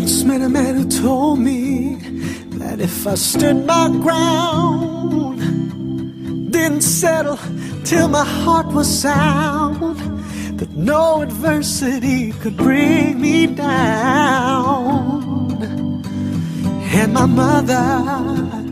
once met a man who told me that if I stood my ground, didn't settle till my heart was sound, that no adversity could bring me down. And my mother